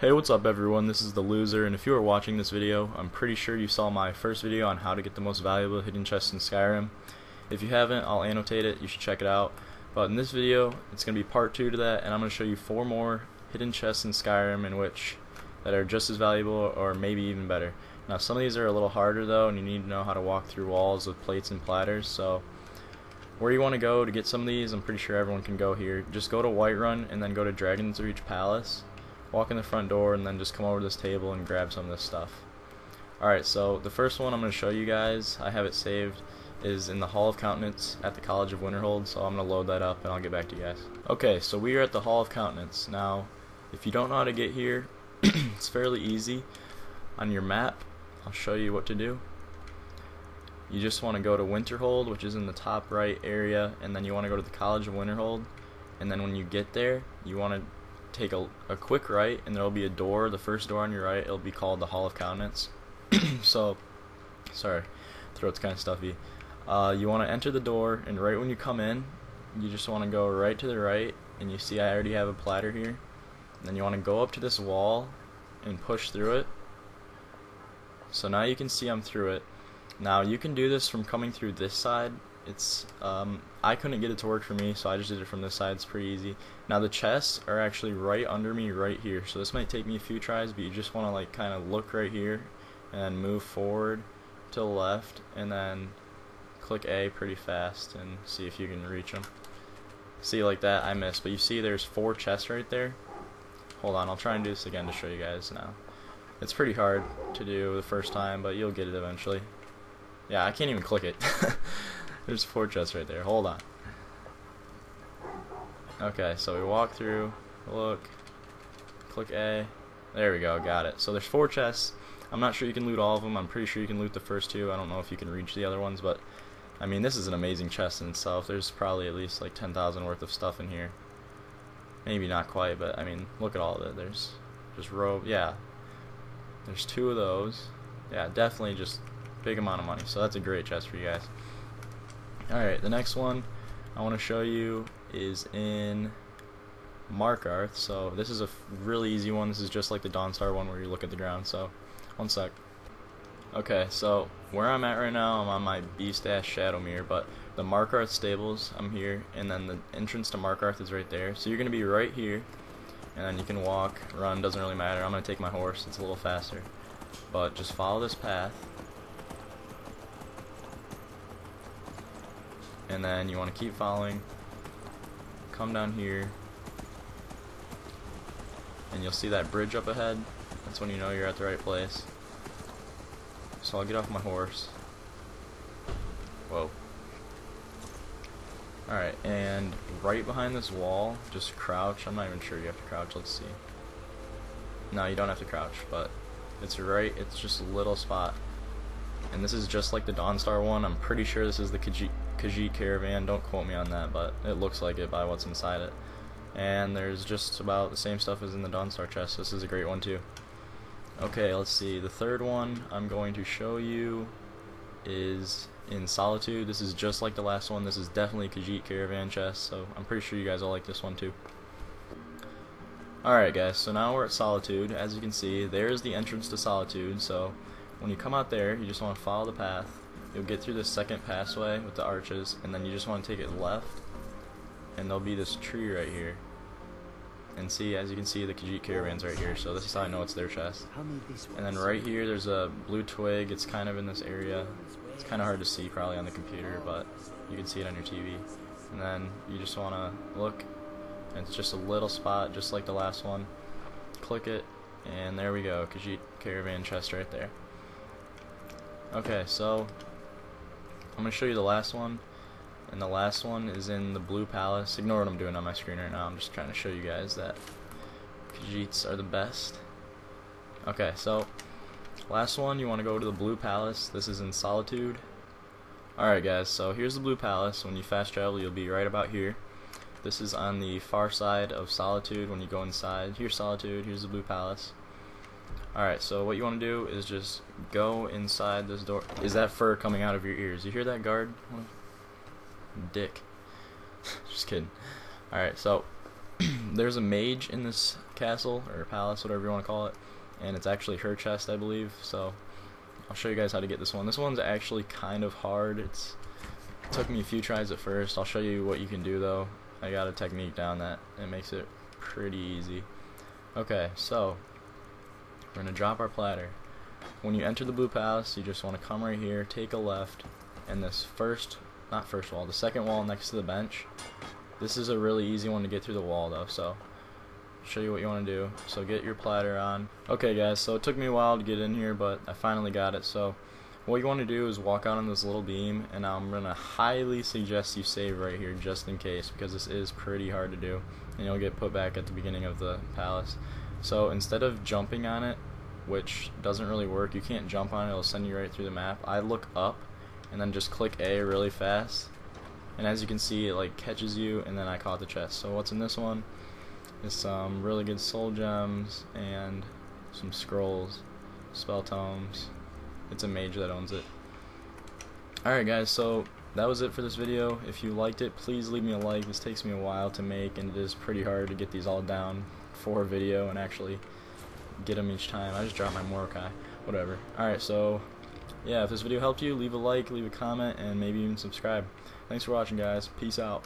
Hey what's up everyone? This is the LeuzR and if you are watching this video I'm pretty sure you saw my first video on how to get the most valuable hidden chests in Skyrim. If you haven't I'll annotate it. You should check it out. But in this video it's gonna be part 2 to that and I'm gonna show you four more hidden chests in Skyrim in which that are just as valuable or maybe even better. Now some of these are a little harder though and you need to know how to walk through walls with plates and platters so where you want to go to get some of these I'm pretty sure everyone can go here. Just go to Whiterun and then go to Dragonsreach Palace walk in the front door and then just come over to this table and grab some of this stuff. Alright, so the first one I'm going to show you guys, I have it saved, is in the Hall of Countenance at the College of Winterhold, so I'm going to load that up and I'll get back to you guys. Okay, so we are at the Hall of Countenance. Now, if you don't know how to get here, it's fairly easy. On your map, I'll show you what to do. You just want to go to Winterhold, which is in the top right area, and then you want to go to the College of Winterhold, and then when you get there, you want to take a, a quick right and there will be a door the first door on your right it'll be called the Hall of Countenance. So sorry throat's kinda stuffy. Uh, you want to enter the door and right when you come in you just want to go right to the right and you see I already have a platter here. And then you want to go up to this wall and push through it. So now you can see I'm through it. Now you can do this from coming through this side it's um, I couldn't get it to work for me, so I just did it from this side. It's pretty easy. Now the chests are actually right under me right here, so this might take me a few tries, but you just want to like kind of look right here and move forward to the left, and then click A pretty fast and see if you can reach them. See like that, I missed, but you see there's four chests right there. Hold on, I'll try and do this again to show you guys now. It's pretty hard to do the first time, but you'll get it eventually. Yeah, I can't even click it. There's four chests right there. Hold on. Okay, so we walk through, look, click A. There we go, got it. So there's four chests. I'm not sure you can loot all of them. I'm pretty sure you can loot the first two. I don't know if you can reach the other ones, but I mean, this is an amazing chest in itself. There's probably at least like 10,000 worth of stuff in here. Maybe not quite, but I mean, look at all of it. There's just robe. Yeah. There's two of those. Yeah, definitely just big amount of money. So that's a great chest for you guys. Alright, the next one I want to show you is in Markarth. So this is a really easy one. This is just like the Dawnstar one where you look at the ground. So, one sec. Okay, so where I'm at right now, I'm on my Beast-Ash Shadowmere, but the Markarth stables, I'm here, and then the entrance to Markarth is right there. So you're going to be right here, and then you can walk, run, doesn't really matter. I'm to take my horse, it's a little faster. But just follow this path, and then you want to keep following. Come down here. And you'll see that bridge up ahead. That's when you know you're at the right place. So I'll get off my horse. Whoa. Alright and right behind this wall just crouch. I'm not even sure you have to crouch let's see. No you don't have to crouch but it's right it's just a little spot and this is just like the Dawnstar one I'm pretty sure this is the Khajiit Khajiit caravan. Don't quote me on that, but it looks like it by what's inside it. And there's just about the same stuff as in the Dawnstar chest. This is a great one too. Okay, let's see. The third one I'm going to show you is in Solitude. This is just like the last one. This is definitely Khajiit caravan chest, so I'm pretty sure you guys will like this one too. Alright guys, so now we're at Solitude. As you can see, there's the entrance to Solitude, so when you come out there, you just want to follow the path you'll get through this second passway with the arches, and then you just want to take it left, and there'll be this tree right here. And see, as you can see, the Khajiit caravan's right here, so this is how I know it's their chest. And then right here, there's a blue twig. It's kind of in this area. It's kind of hard to see probably on the computer, but you can see it on your TV. And then you just want to look, and it's just a little spot, just like the last one. Click it, and there we go, Khajiit caravan chest right there. Okay, so I'm going to show you the last one. And the last one is in the Blue Palace. Ignore what I'm doing on my screen right now. I'm just trying to show you guys that Khajiits are the best. Okay, so last one, you want to go to the Blue Palace. This is in Solitude. Alright guys, so here's the Blue Palace. When you fast travel, you'll be right about here. This is on the far side of Solitude when you go inside. Here's Solitude, here's the Blue Palace. Alright, so what you want to do is just go inside this door. Is that fur coming out of your ears? You hear that, guard? Dick. just kidding. Alright, so there's a mage in this castle or palace, whatever you want to call it, and it's actually her chest, I believe. So I'll show you guys how to get this one. This one's actually kind of hard. It's it took me a few tries at first. I'll show you what you can do though. I got a technique down that it makes it pretty easy. Okay, so we're gonna drop our platter. When you enter the blue palace, you just want to come right here, take a left, and this first, not first wall, the second wall next to the bench. This is a really easy one to get through the wall though, so show you what you want to do. So get your platter on. Okay guys, so it took me a while to get in here, but I finally got it. So what you want to do is walk out on this little beam, and I'm going to highly suggest you save right here just in case, because this is pretty hard to do, and you'll get put back at the beginning of the palace. So instead of jumping on it, which doesn't really work, you can't jump on it, it'll send you right through the map, I look up, and then just click A really fast, and as you can see, it like catches you, and then I caught the chest. So what's in this one? is some um, really good soul gems and some scrolls, spell tomes. It's a mage that owns it. Alright guys, so that was it for this video. If you liked it, please leave me a like. This takes me a while to make and it is pretty hard to get these all down for a video and actually get them each time. I just dropped my Morokei. Whatever. Alright, so yeah, if this video helped you, leave a like, leave a comment, and maybe even subscribe. Thanks for watching guys. Peace out.